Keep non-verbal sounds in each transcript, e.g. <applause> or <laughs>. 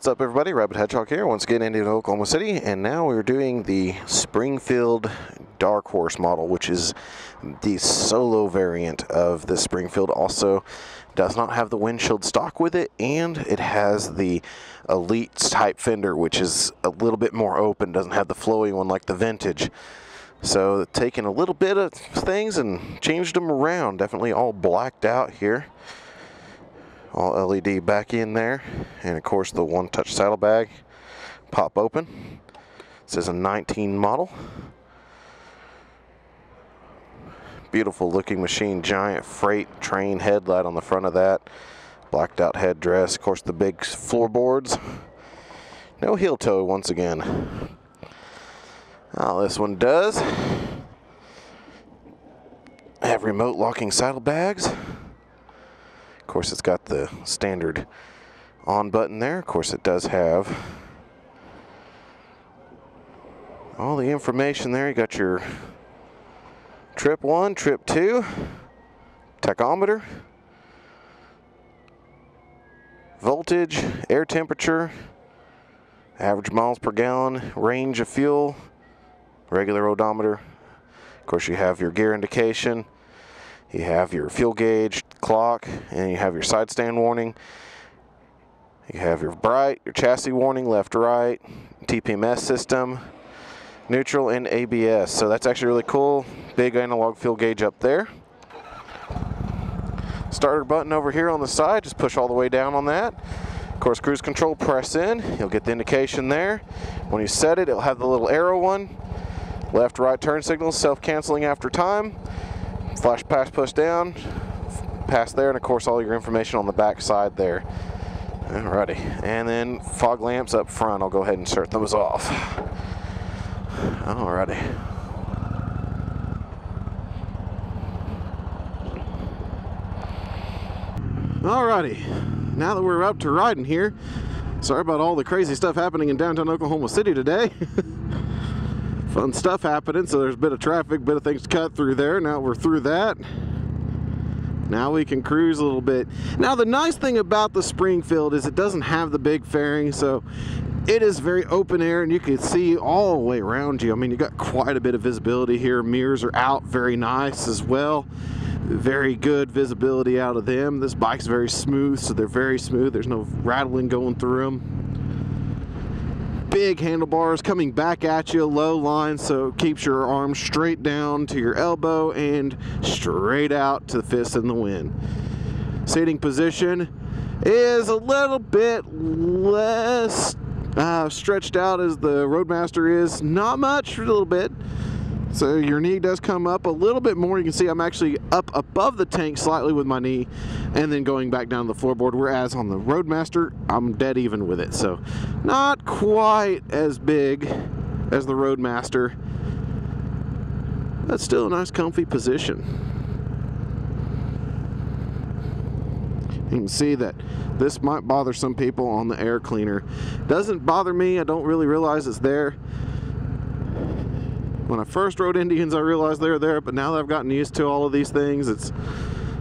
What's up everybody, Rabid Hedgehog here, once again in Oklahoma City, and now we're doing the Springfield Dark Horse model, which is the solo variant of the Springfield. Also does not have the windshield stock with it, and it has the Elite type fender, which is a little bit more open, doesn't have the flowy one like the Vintage. So taking a little bit of things and changed them around, definitely all blacked out here all LED back in there. And of course the one touch saddlebag pop open. This is a 19 model. Beautiful looking machine. Giant freight train headlight on the front of that. Blacked out headdress. Of course the big floorboards. No heel toe once again. Now this one does I have remote locking saddlebags course, it's got the standard on button there. Of course, it does have all the information there. You got your trip one, trip two, tachometer, voltage, air temperature, average miles per gallon, range of fuel, regular odometer. Of course, you have your gear indication. You have your fuel gauge, clock, and you have your side stand warning. You have your bright, your chassis warning, left, right, TPMS system, neutral, and ABS. So that's actually really cool. Big analog fuel gauge up there. Starter button over here on the side, just push all the way down on that. Of course, cruise control, press in. You'll get the indication there. When you set it, it'll have the little arrow one. Left, right turn signals, self-canceling after time flash pass push down, pass there, and of course all your information on the back side there. Alrighty, and then fog lamps up front. I'll go ahead and start those off. Alrighty. Alrighty, now that we're up to riding here, sorry about all the crazy stuff happening in downtown Oklahoma City today. <laughs> fun stuff happening. So there's a bit of traffic, bit of things to cut through there. Now we're through that. Now we can cruise a little bit. Now the nice thing about the Springfield is it doesn't have the big fairing, so it is very open air and you can see all the way around you. I mean, you got quite a bit of visibility here. Mirrors are out, very nice as well. Very good visibility out of them. This bike's very smooth, so they're very smooth. There's no rattling going through them big handlebars coming back at you, low line, so it keeps your arms straight down to your elbow and straight out to the fist in the wind. Seating position is a little bit less uh, stretched out as the Roadmaster is. Not much, a little bit. So your knee does come up a little bit more. You can see I'm actually up above the tank slightly with my knee and then going back down the floorboard. Whereas on the Roadmaster, I'm dead even with it. So not quite as big as the Roadmaster. That's still a nice comfy position. You can see that this might bother some people on the air cleaner. Doesn't bother me. I don't really realize it's there when I first rode Indians, I realized they were there, but now that I've gotten used to all of these things, it's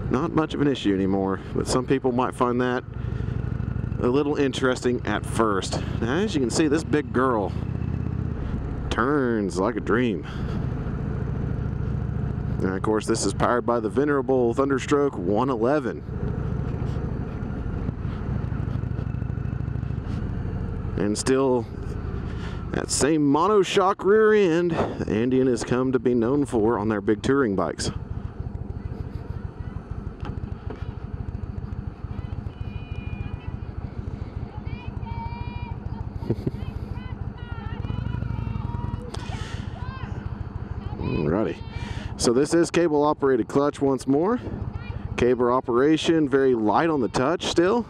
not much of an issue anymore. But some people might find that a little interesting at first. Now, as you can see, this big girl turns like a dream. And of course, this is powered by the venerable Thunderstroke 111. And still that same monoshock rear end Indian has come to be known for on their big touring bikes. Alrighty. So this is cable operated clutch once more. Cable operation, very light on the touch still.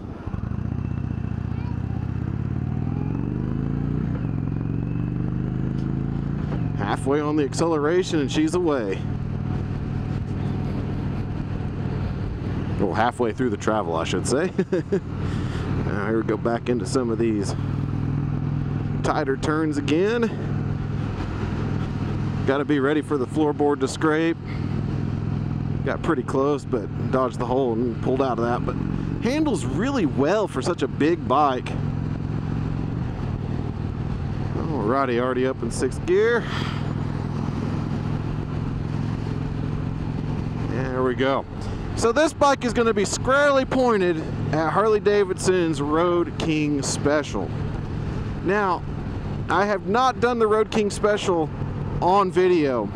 Halfway on the acceleration and she's away. Well, halfway through the travel, I should say. <laughs> now here we go back into some of these tighter turns again. Got to be ready for the floorboard to scrape. Got pretty close, but dodged the hole and pulled out of that. But handles really well for such a big bike. Oh, Alrighty, already up in sixth gear. There we go. So this bike is going to be squarely pointed at Harley Davidson's Road King Special. Now, I have not done the Road King Special on video.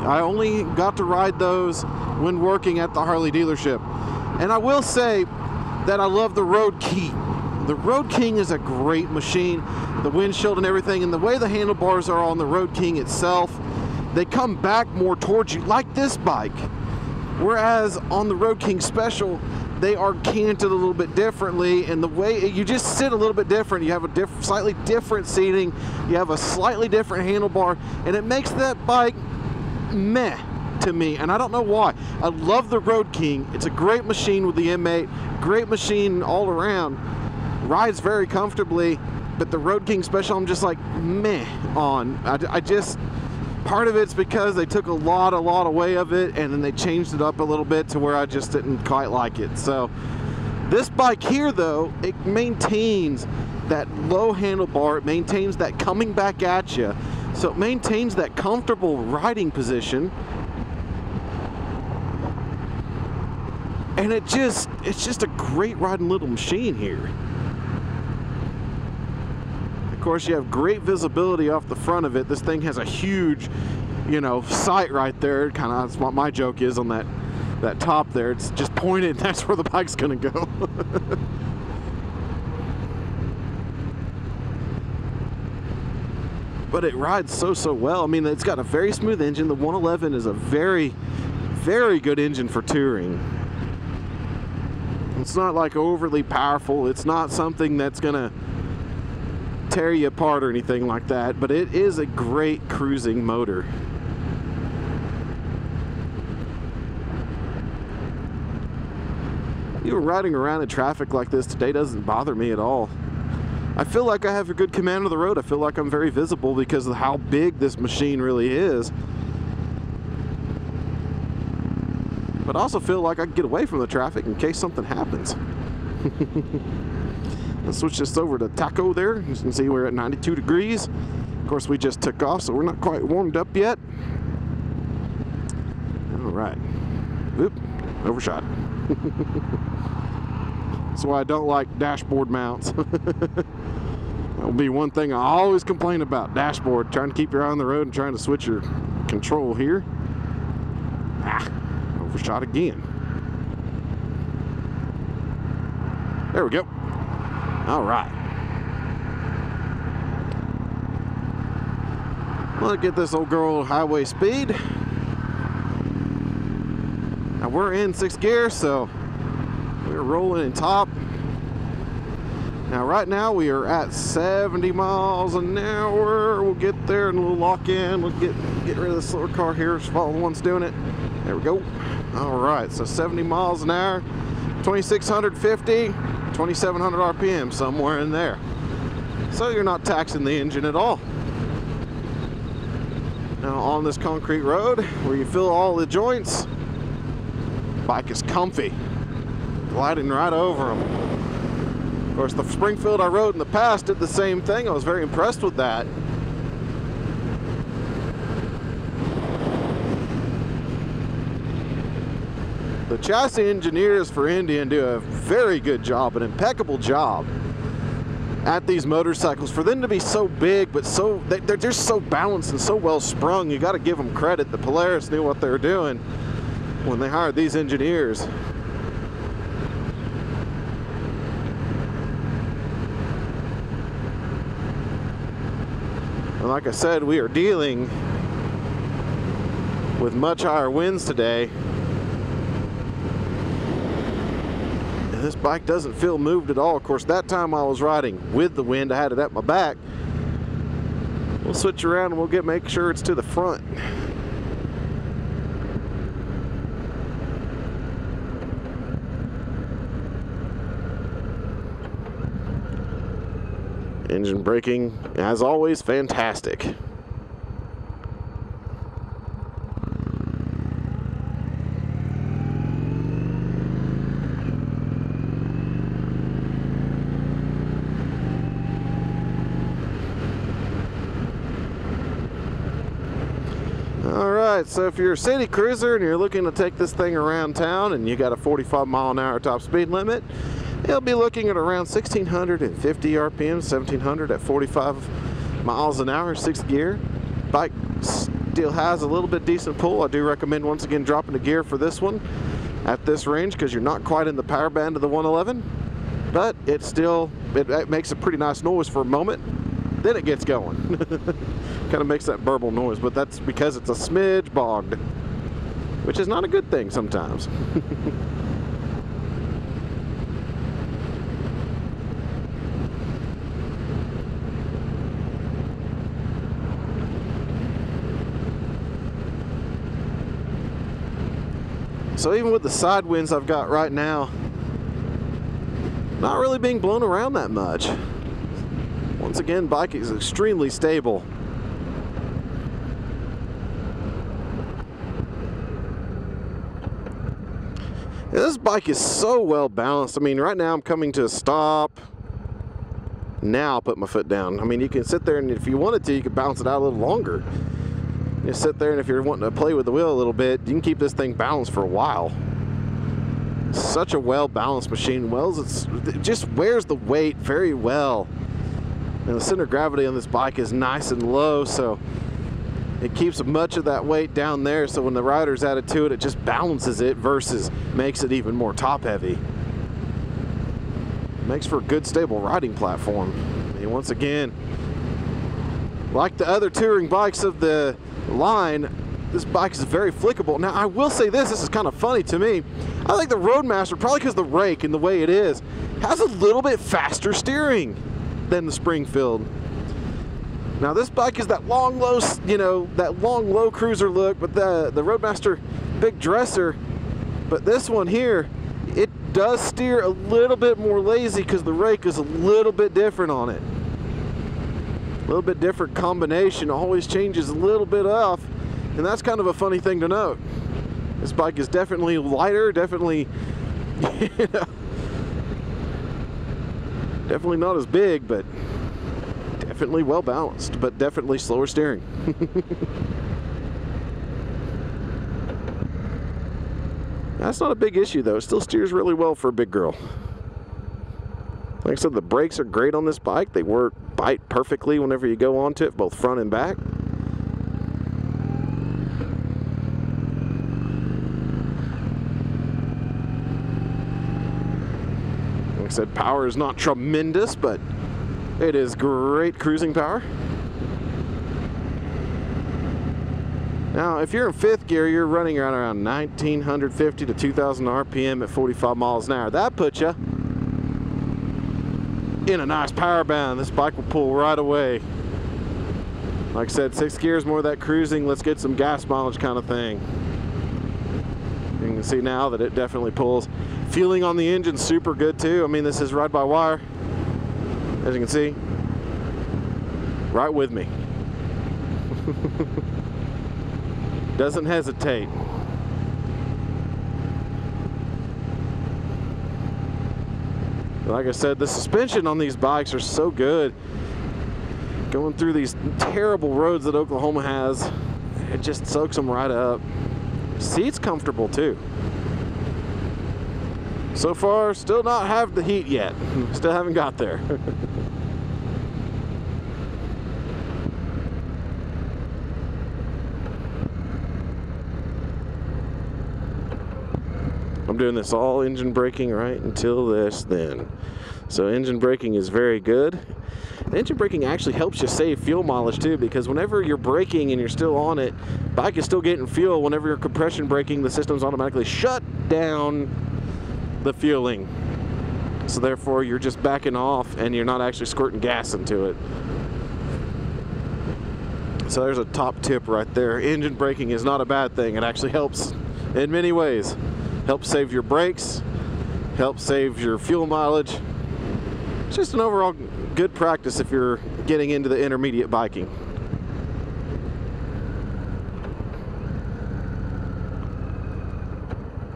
I only got to ride those when working at the Harley dealership. And I will say that I love the Road King. The Road King is a great machine. The windshield and everything, and the way the handlebars are on the Road King itself, they come back more towards you, like this bike. Whereas on the Road King Special, they are canted a little bit differently and the way you just sit a little bit different. You have a diff slightly different seating. You have a slightly different handlebar and it makes that bike meh to me and I don't know why. I love the Road King. It's a great machine with the M8 great machine all around. Rides very comfortably but the Road King Special I'm just like meh on. I, I just part of it's because they took a lot a lot away of it and then they changed it up a little bit to where I just didn't quite like it. So this bike here though it maintains that low handlebar it maintains that coming back at you so it maintains that comfortable riding position. And it just it's just a great riding little machine here of course, you have great visibility off the front of it. This thing has a huge, you know, sight right there. Kind of that's what my joke is on that that top there. It's just pointed. <laughs> That's where the bike's gonna go. <laughs> but it rides so so well. I mean, it's got a very smooth engine. The 111 is a very very good engine for touring. It's not like overly powerful. It's not something that's gonna tear you apart or anything like that, but it is a great cruising motor. Even riding around in traffic like this today doesn't bother me at all. I feel like I have a good command of the road. I feel like I'm very visible because of how big this machine really is. But I also feel like I can get away from the traffic in case something happens. <laughs> Let's switch this over to taco there. You can see we're at 92 degrees. Of course, we just took off, so we're not quite warmed up yet. All right. Oop, overshot. <laughs> That's why I don't like dashboard mounts. <laughs> That'll be one thing I always complain about, dashboard. Trying to keep your eye on the road and trying to switch your control here. Ah, overshot again. There we go. All right. Look at this old girl highway speed. Now we're in sixth gear, so we're rolling in top. Now right now we are at 70 miles an hour. We'll get there and we'll lock in. We'll get get rid of the slower car here. Just follow the ones doing it. There we go. All right, so 70 miles an hour, 2650. 2700 RPM, somewhere in there. So you're not taxing the engine at all. Now on this concrete road, where you feel all the joints, bike is comfy, gliding right over them. Of course, the Springfield I rode in the past did the same thing. I was very impressed with that. The chassis engineers for Indian do a very good job, an impeccable job at these motorcycles. For them to be so big, but so they're just so balanced and so well sprung, you got to give them credit. The Polaris knew what they were doing when they hired these engineers. And like I said, we are dealing with much higher winds today this bike doesn't feel moved at all. Of course, that time I was riding with the wind, I had it at my back. We'll switch around and we'll get make sure it's to the front. Engine braking, as always, fantastic. right, so if you're a city cruiser and you're looking to take this thing around town and you got a 45 mile an hour top speed limit, you'll be looking at around 1650 RPM, 1700 at 45 miles an hour, sixth gear. Bike still has a little bit decent pull. I do recommend once again dropping the gear for this one at this range because you're not quite in the power band of the 111, but it still it, it makes a pretty nice noise for a moment. Then it gets going. <laughs> kind of makes that burble noise, but that's because it's a smidge bogged, which is not a good thing sometimes. So even with the side winds I've got right now, not really being blown around that much. Once again, bike is extremely stable. This bike is so well balanced. I mean, right now I'm coming to a stop. Now I'll put my foot down. I mean, you can sit there and if you wanted to, you could bounce it out a little longer. You sit there and if you're wanting to play with the wheel a little bit, you can keep this thing balanced for a while. Such a well-balanced machine. Wells, it's, it just wears the weight very well. And the center of gravity on this bike is nice and low, so it keeps much of that weight down there so when the rider's added to it it just balances it versus makes it even more top heavy. Makes for a good stable riding platform. And once again like the other touring bikes of the line this bike is very flickable. Now I will say this this is kind of funny to me. I think the Roadmaster probably because the rake and the way it is has a little bit faster steering than the Springfield now this bike is that long, low, you know, that long, low cruiser look, but the, the Roadmaster big dresser. But this one here, it does steer a little bit more lazy because the rake is a little bit different on it. A little bit different combination, always changes a little bit off. And that's kind of a funny thing to note. This bike is definitely lighter, definitely, <laughs> you know, definitely not as big, but definitely well balanced, but definitely slower steering. <laughs> That's not a big issue though. It still steers really well for a big girl. Like I said, the brakes are great on this bike. They work bite perfectly whenever you go onto it, both front and back. Like I said, power is not tremendous, but it is great cruising power. Now, if you're in fifth gear, you're running around around 1950 to 2000 RPM at 45 miles an hour. That puts you in a nice power band. This bike will pull right away. Like I said, six gears, more of that cruising. Let's get some gas mileage kind of thing. You can see now that it definitely pulls. Feeling on the engine super good too. I mean, this is ride by wire as you can see, right with me. <laughs> Doesn't hesitate. Like I said, the suspension on these bikes are so good. Going through these terrible roads that Oklahoma has, it just soaks them right up. Seat's comfortable too. So far, still not have the heat yet. <laughs> Still haven't got there. <laughs> doing this all engine braking right until this then. So engine braking is very good. engine braking actually helps you save fuel mileage too because whenever you're braking and you're still on it, bike is still getting fuel. Whenever you're compression braking, the system's automatically shut down the fueling. So therefore you're just backing off and you're not actually squirting gas into it. So there's a top tip right there. Engine braking is not a bad thing. It actually helps in many ways. Helps save your brakes, helps save your fuel mileage. It's just an overall good practice if you're getting into the intermediate biking.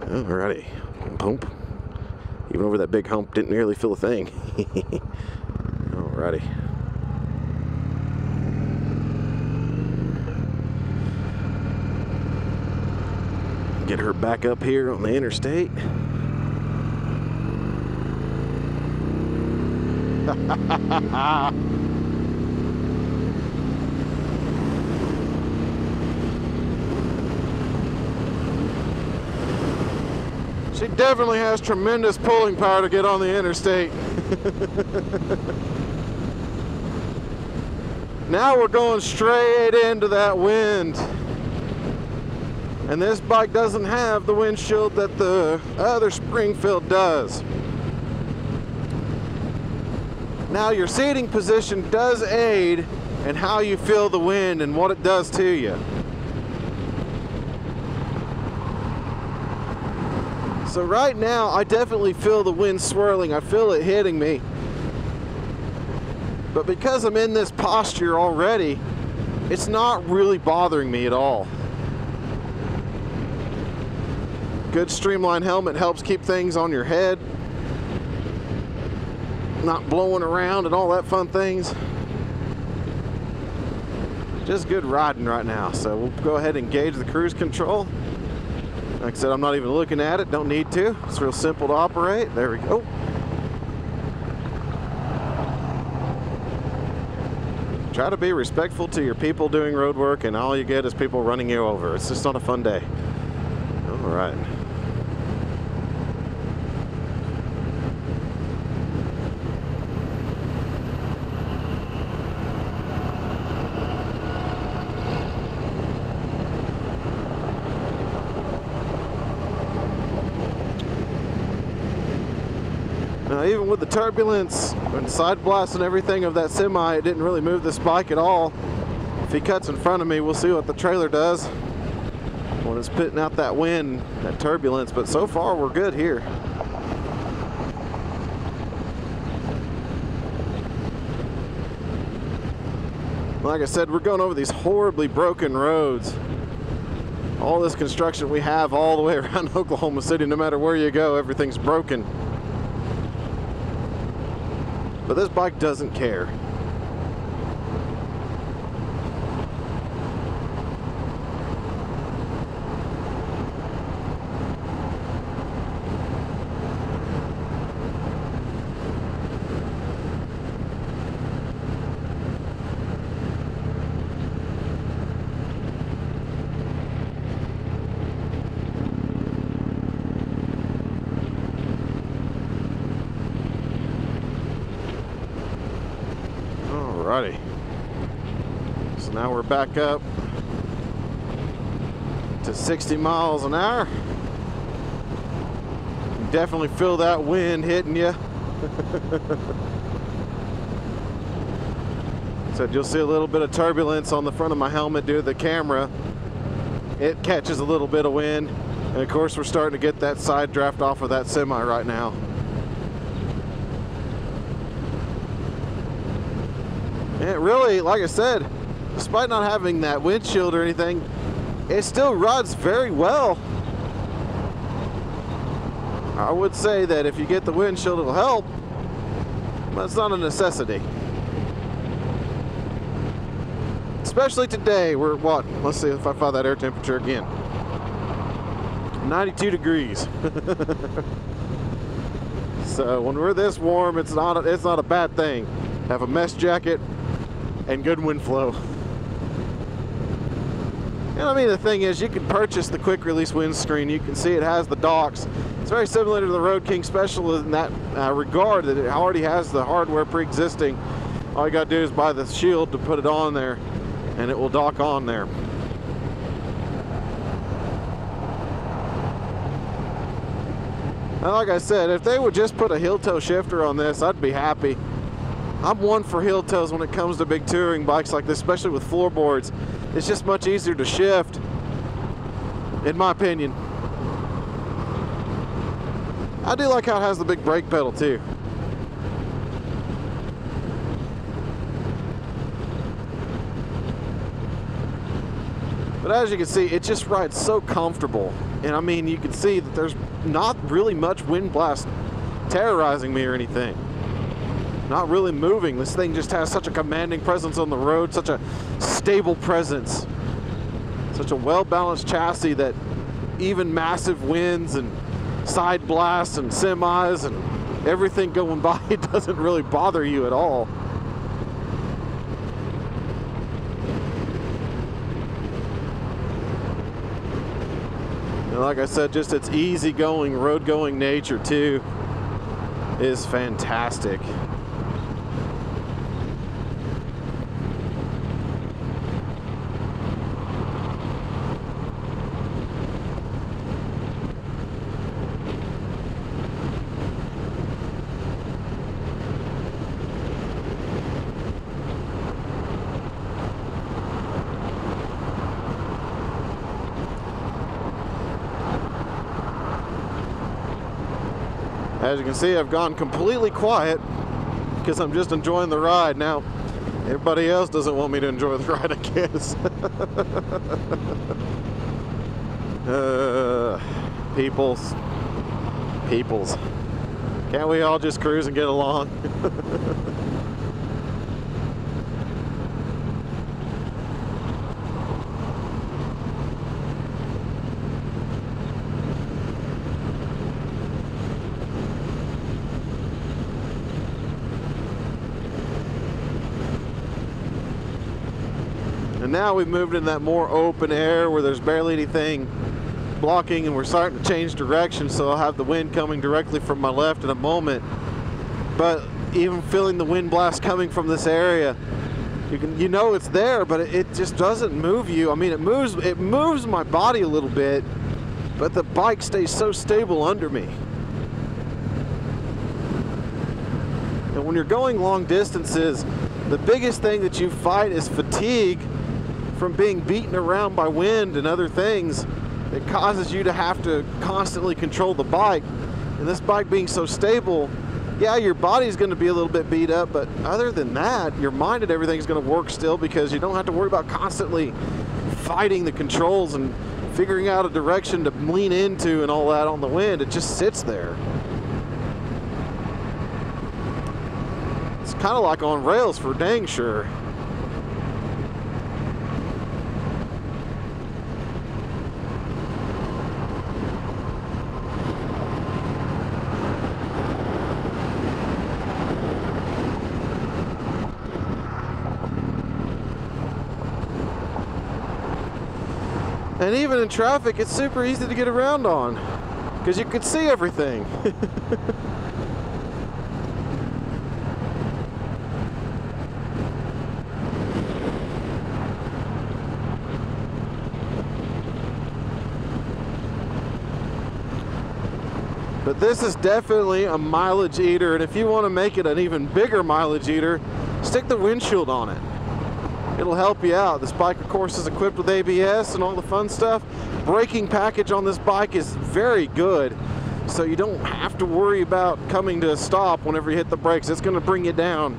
Alrighty, pump. Even over that big hump, didn't nearly feel a thing. <laughs> Alrighty. Get her back up here on the interstate. <laughs> she definitely has tremendous pulling power to get on the interstate. <laughs> now we're going straight into that wind. And this bike doesn't have the windshield that the other Springfield does. Now your seating position does aid in how you feel the wind and what it does to you. So right now I definitely feel the wind swirling. I feel it hitting me. But because I'm in this posture already, it's not really bothering me at all. Good streamline helmet helps keep things on your head not blowing around and all that fun things. Just good riding right now. So we'll go ahead and engage the cruise control. Like I said, I'm not even looking at it, don't need to. It's real simple to operate. There we go. Try to be respectful to your people doing road work and all you get is people running you over. It's just not a fun day. All right. Now even with the turbulence and side blast and everything of that semi, it didn't really move this bike at all. If he cuts in front of me, we'll see what the trailer does when it's putting out that wind, that turbulence. But so far, we're good here. Like I said, we're going over these horribly broken roads. All this construction we have all the way <laughs> around Oklahoma City, no matter where you go, everything's broken. But this bike doesn't care. Alrighty. So now we're back up to 60 miles an hour. You definitely feel that wind hitting you. <laughs> so you'll see a little bit of turbulence on the front of my helmet due to the camera. It catches a little bit of wind. And of course we're starting to get that side draft off of that semi right now. It really, like I said, despite not having that windshield or anything, it still rides very well. I would say that if you get the windshield, it'll help, but it's not a necessity. Especially today, we're what? Let's see if I find that air temperature again. 92 degrees. <laughs> so when we're this warm, it's not a, it's not a bad thing. Have a mesh jacket, and good wind flow. And I mean, the thing is, you can purchase the quick release windscreen. You can see it has the docks. It's very similar to the Road King Special in that uh, regard that it already has the hardware pre-existing. All you gotta do is buy the shield to put it on there and it will dock on there. And like I said, if they would just put a heel toe shifter on this, I'd be happy. I'm one for heel toes when it comes to big touring bikes like this, especially with floorboards. It's just much easier to shift, in my opinion. I do like how it has the big brake pedal too. But as you can see, it just rides so comfortable. And I mean, you can see that there's not really much wind blast terrorizing me or anything not really moving. This thing just has such a commanding presence on the road, such a stable presence, such a well-balanced chassis that even massive winds and side blasts and semis and everything going <laughs> by, it doesn't really bother you at all. And like I said, just its easygoing, road-going nature too is fantastic. As you can see, I've gone completely quiet because I'm just enjoying the ride. Now, everybody else doesn't want me to enjoy the <laughs> ride, I guess. <laughs> uh, peoples. Peoples. Can't we all just cruise and get along? <laughs> And now we've moved in that more open air where there's barely anything blocking and we're starting to change direction so I'll have the wind coming directly from my left in a moment. But even feeling the wind blast coming from this area, you can you know it's there, but it, it just doesn't move you. I mean it moves it moves my body a little bit, but the bike stays so stable under me. And when you're going long distances, the biggest thing that you fight is fatigue from being beaten around by wind and other things. It causes you to have to constantly control the bike. And this bike being so stable, yeah, your body's going to be a little bit beat up, but other than that, your mind and everything's going to work still because you don't have to worry about constantly fighting the controls and figuring out a direction to lean into and all that on the wind. It just sits there. It's kind of like on rails for dang sure. And even in traffic, it's super easy to get around on because you can see everything. <laughs> But this is definitely a mileage eater, and if you want to make it an even bigger mileage eater, stick the windshield on it. It'll help you out. This bike, of course, is equipped with ABS and all the fun stuff. Braking package on this bike is very good, so you don't have to worry about coming to a stop whenever you hit the brakes. It's going to bring you down,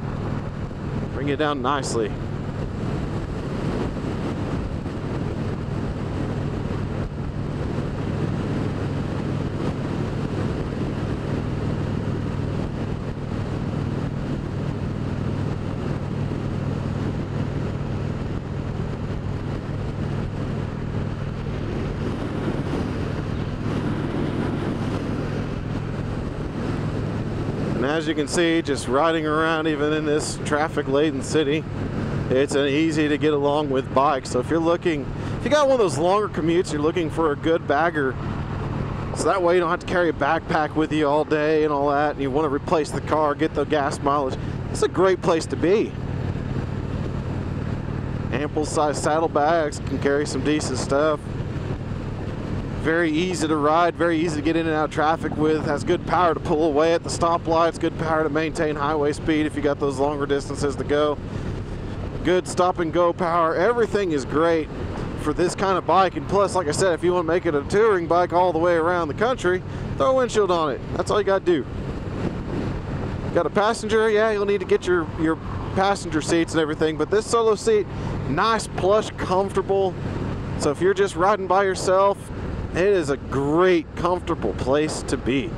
bring you down nicely. And as you can see, just riding around even in this traffic laden city, it's an easy to get along with bike. So if you're looking, if you got one of those longer commutes, you're looking for a good bagger, so that way you don't have to carry a backpack with you all day and all that, and you want to replace the car, get the gas mileage, it's a great place to be. Ample size saddlebags can carry some decent stuff very easy to ride, very easy to get in and out of traffic with, has good power to pull away at the stoplights, good power to maintain highway speed if you got those longer distances to go. Good stop and go power, everything is great for this kind of bike. And plus, like I said, if you want to make it a touring bike all the way around the country, throw a windshield on it. That's all you got to do. Got a passenger, yeah, you'll need to get your, your passenger seats and everything, but this solo seat, nice, plush, comfortable. So if you're just riding by yourself, it is a great, comfortable place to be.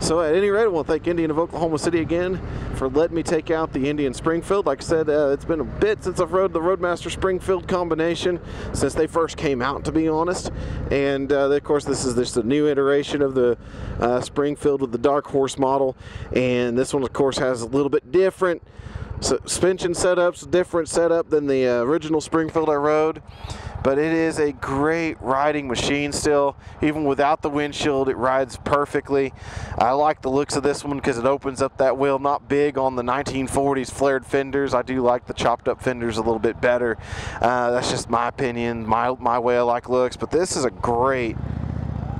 So at any rate, I want to thank Indian of Oklahoma City again for letting me take out the Indian Springfield. Like I said, uh, it's been a bit since I've rode the Roadmaster Springfield combination since they first came out, to be honest. And uh, of course, this is just a new iteration of the uh, Springfield with the Dark Horse model. And this one, of course, has a little bit different suspension setups, different setup than the uh, original Springfield I rode but it is a great riding machine still. Even without the windshield, it rides perfectly. I like the looks of this one because it opens up that wheel. Not big on the 1940s flared fenders. I do like the chopped up fenders a little bit better. Uh, that's just my opinion, my, my way I like looks. But this is a great,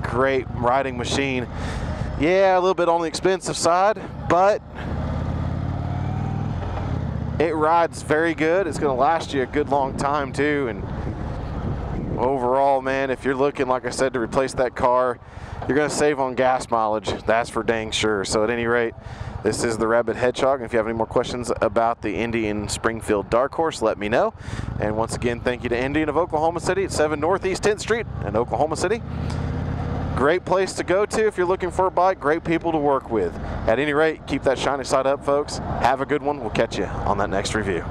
great riding machine. Yeah, a little bit on the expensive side, but it rides very good. It's going to last you a good long time too. And overall, man, if you're looking, like I said, to replace that car, you're going to save on gas mileage. That's for dang sure. So at any rate, this is the Rabid Hedgehog. If you have any more questions about the Indian Springfield Dark Horse, let me know. And once again, thank you to Indian of Oklahoma City at 7 Northeast 10th Street in Oklahoma City. Great place to go to if you're looking for a bike. Great people to work with. At any rate, keep that shiny side up, folks. Have a good one. We'll catch you on that next review.